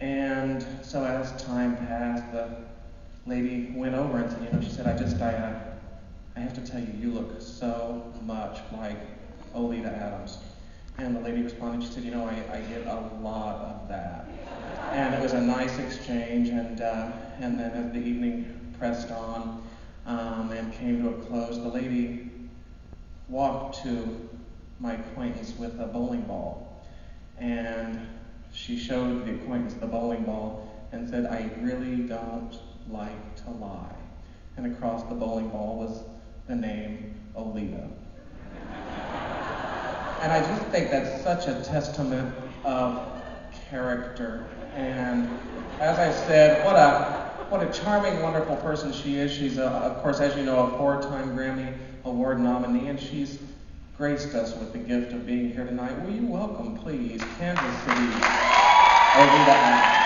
And so as time passed, the lady went over and said, you know, she said, I just, I, I have to tell you, you look so much like Oleta Adams. And the lady responded, she said, you know, I, I get a lot of that. And it was a nice exchange, and, uh, and then as the evening pressed on um, and came to a close, the lady walked to my acquaintance with a bowling ball. And she showed the acquaintance the bowling ball and said, I really don't like to lie. And across the bowling ball was the name Oleta. and I just think that's such a testament of character. And as I said, what a what a charming, wonderful person she is. She's, a, of course, as you know, a four-time Grammy Award nominee, and she's graced us with the gift of being here tonight. Will you welcome, please, Kansas City, Oleta Adams. with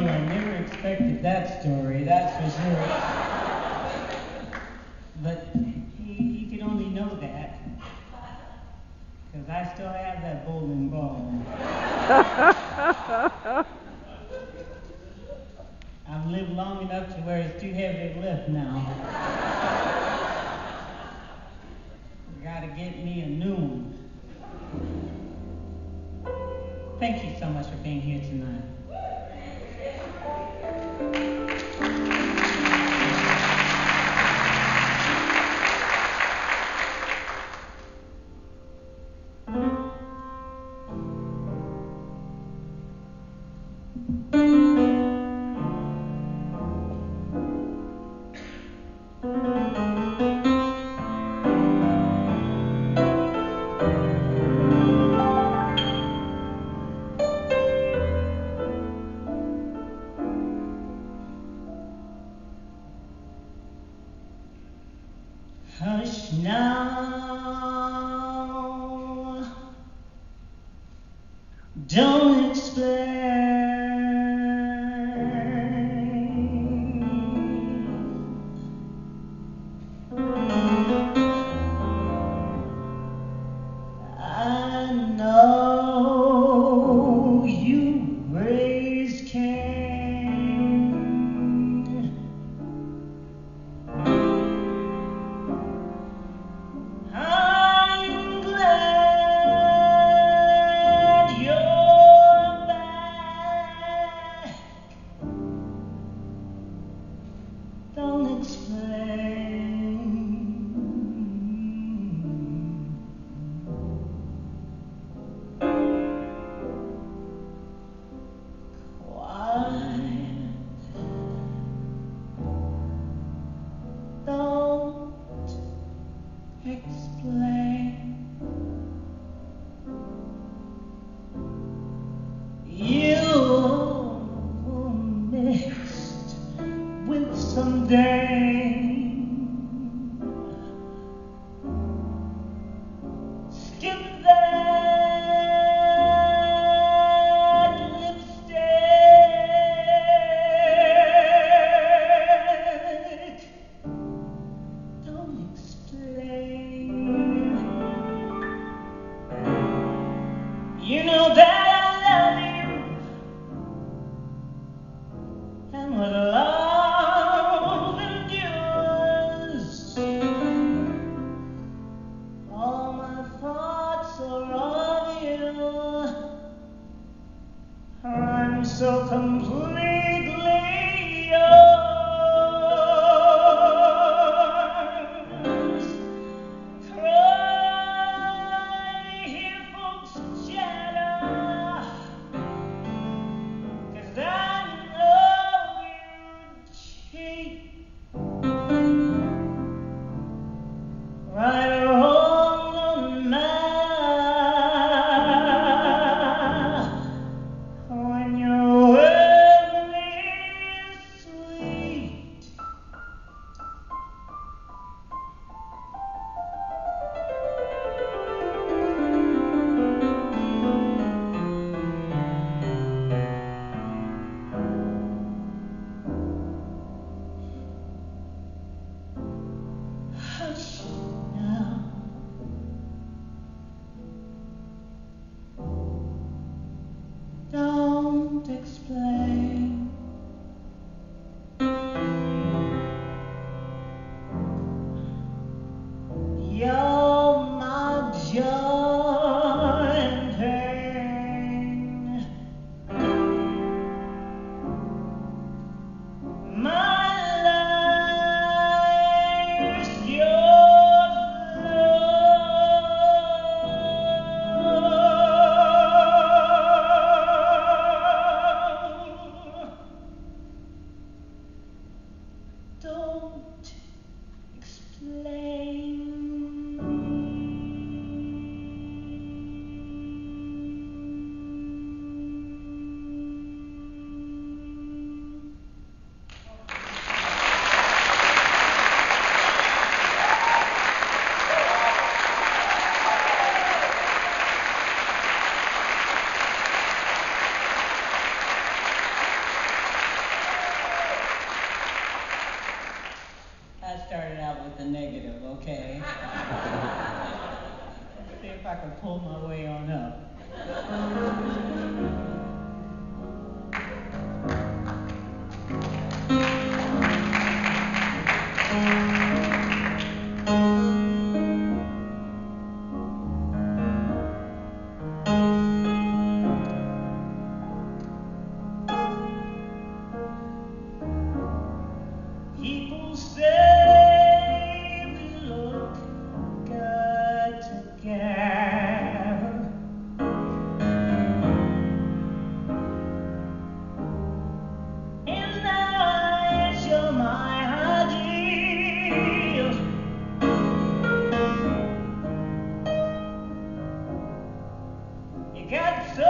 know, I never expected that story, that's for sure. But he, he could only know that, because I still have that bowling ball. I've lived long enough to where it's too heavy to lift now. Gotta get me a new one. Thank you so much for being here tonight. Is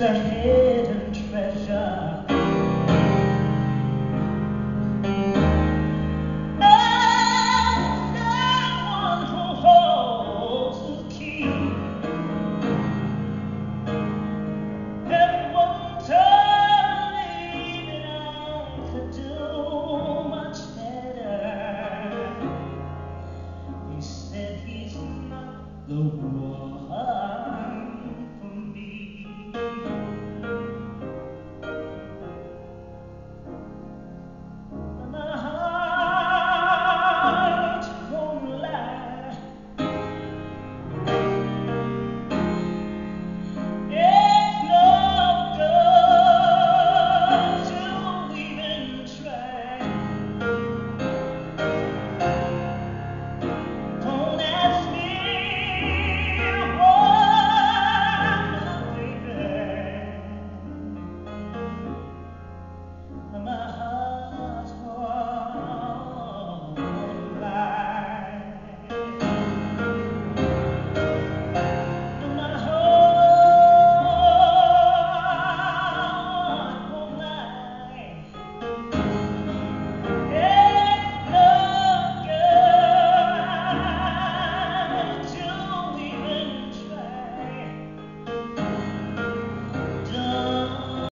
a